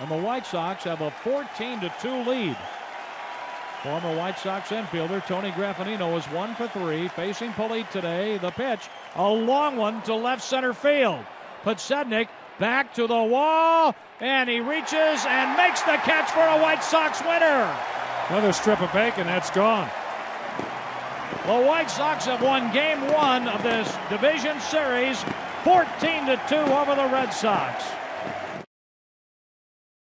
and the White Sox have a 14 to 2 lead. Former White Sox infielder Tony Graffanino is one for three, facing Politte today. The pitch, a long one to left center field. Podsednik back to the wall, and he reaches and makes the catch for a White Sox winner. Another strip of bacon, that's gone. The White Sox have won game one of this division series 14 to 2 over the Red Sox.